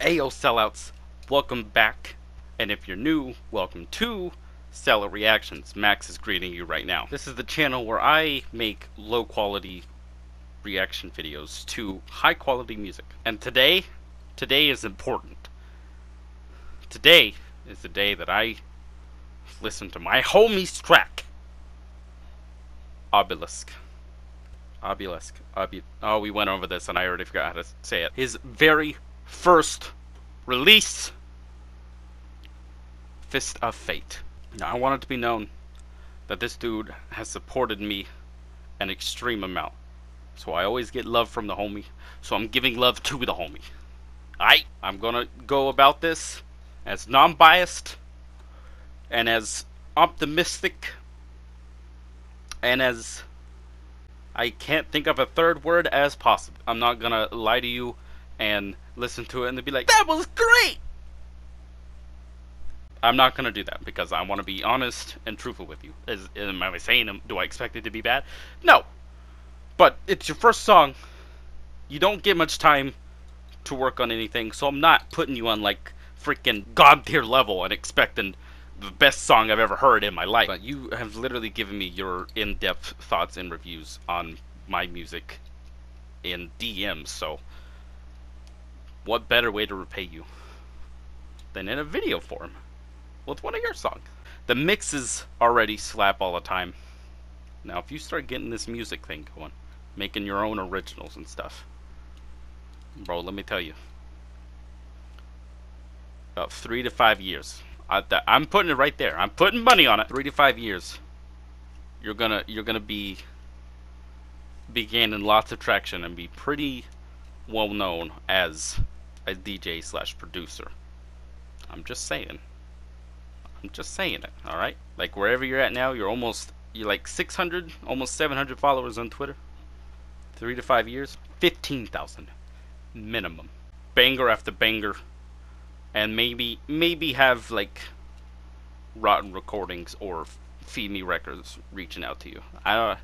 Ayo sellouts, welcome back. And if you're new, welcome to Sellout Reactions. Max is greeting you right now. This is the channel where I make low quality reaction videos to high quality music. And today, today is important. Today is the day that I listen to my homie's track. Obelisk. Obelisk. Obu oh, we went over this and I already forgot how to say it. His very first release Fist of Fate. Now, I want it to be known that this dude has supported me an extreme amount. So I always get love from the homie. So I'm giving love to the homie. I I'm gonna go about this as non-biased and as optimistic and as I can't think of a third word as possible. I'm not gonna lie to you and listen to it and they'd be like, that was great! I'm not gonna do that because I want to be honest and truthful with you. Is am I saying do I expect it to be bad? No, but it's your first song. You don't get much time to work on anything, so I'm not putting you on like freaking god tier level and expecting the best song I've ever heard in my life. But you have literally given me your in-depth thoughts and reviews on my music in DMs, so what better way to repay you than in a video form with one of your songs? The mixes already slap all the time. Now, if you start getting this music thing going, making your own originals and stuff, bro, let me tell you, about three to five years I, am putting it right there. I'm putting money on it. Three to five years, you're gonna you're gonna be be gaining lots of traction and be pretty well known as a DJ slash producer. I'm just saying. I'm just saying it. All right. Like wherever you're at now, you're almost you're like 600, almost 700 followers on Twitter. Three to five years, 15,000 minimum. Banger after banger and maybe maybe have like Rottun Recordings or feed me records reaching out to you i don't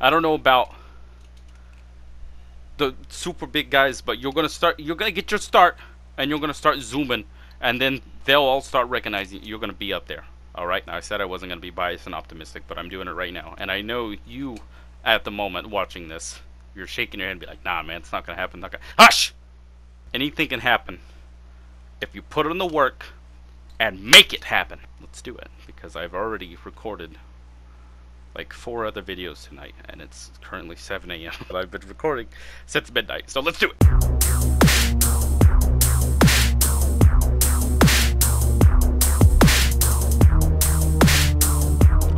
i don't know about the super big guys but you're gonna start you're gonna get your start and you're gonna start zooming and then they'll all start recognizing you're gonna be up there. All right? Now i said i wasn't gonna be biased and optimistic but i'm doing it right now. And i know you at the moment watching this you're shaking your head and be like nah man it's not gonna happen not gonna hush! Anything can happen if you put in the work and make it happen. Let's do it because I've already recorded like four other videos tonight and it's currently 7 a.m. But I've been recording since midnight, so let's do it.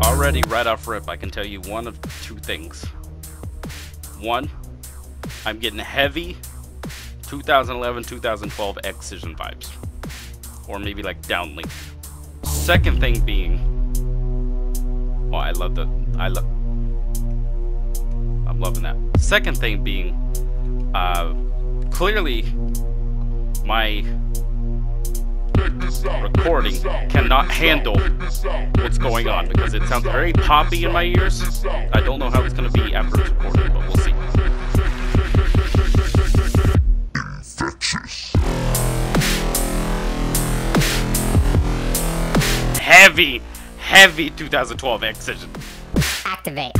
Already, right off rip, I can tell you one of two things. One, I'm getting heavy 2011 2012 Excision vibes. Or maybe like downlink. Second thing being. Oh, I love the. I love. I'm loving that. Second thing being. Uh, clearly, my recording cannot handle what's going on because it sounds very poppy in my ears. I don't know how it's going to be after it's recorded, but we'll see. heavy, heavy 2012 Excision. Activate.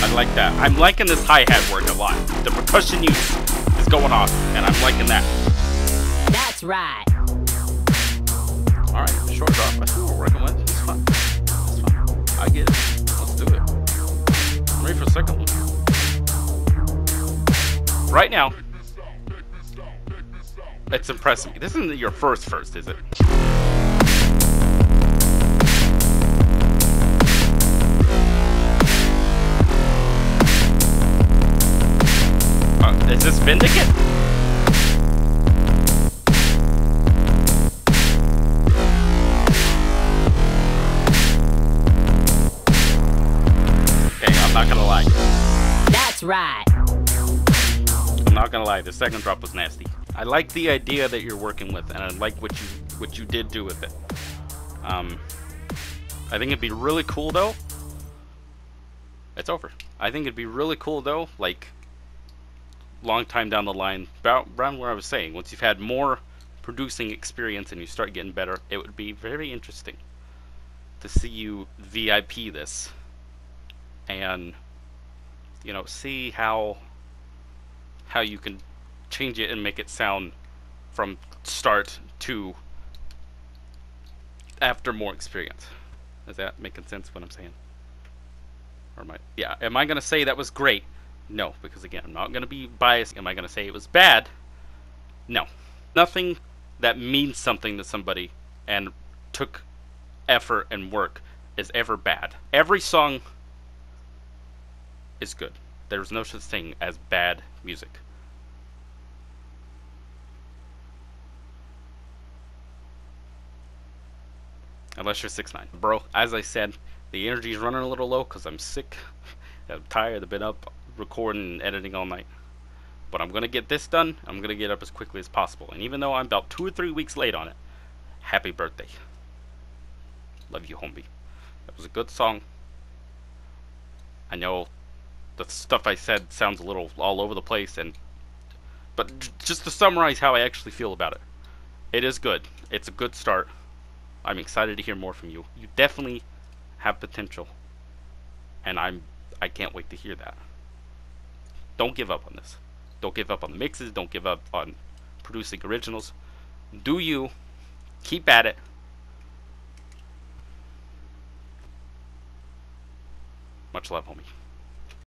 I like that. I'm liking this hi-hat work a lot. The percussion use is going off, and I'm liking that. That's right. Alright, short drop. I see what we're working with. It's fun. It's fun. I get it. Let's do it. I'm ready for a second one. Right now, it's impressing me. This isn't your first first, is it? Uh, is this Vindicate? Okay, I'm not gonna lie. That's right. I'm not gonna lie, the second drop was nasty. I like the idea that you're working with, and I like what you what you did do with it. Um, I think it'd be really cool though it's over. I think it'd be really cool though, like long time down the line, about around where I was saying, once you've had more producing experience and you start getting better, it would be very interesting to see you VIP this and you know see how how you can change it and make it sound from start to after more experience. Is that making sense what I'm saying? Or am I yeah, am I gonna say that was great? No, because again, I'm not gonna be biased. Am I gonna say it was bad? No. Nothing that means something to somebody and took effort and work is ever bad. Every song is good. There's no such thing as bad music. Unless you're 6'9. Bro, as I said, the energy's running a little low because I'm sick. I'm tired. I've been up recording and editing all night. But I'm going to get this done. I'm going to get up as quickly as possible. And even though I'm about two or three weeks late on it, happy birthday. Love you, homie. That was a good song. I know the stuff I said sounds a little all over the place, and but just to summarize how I actually feel about it, it is good. It's a good start. I'm excited to hear more from you. You definitely have potential, and I'm I can't wait to hear that. Don't give up on this. Don't give up on the mixes. Don't give up on producing originals. Do you keep at it? Much love, homie.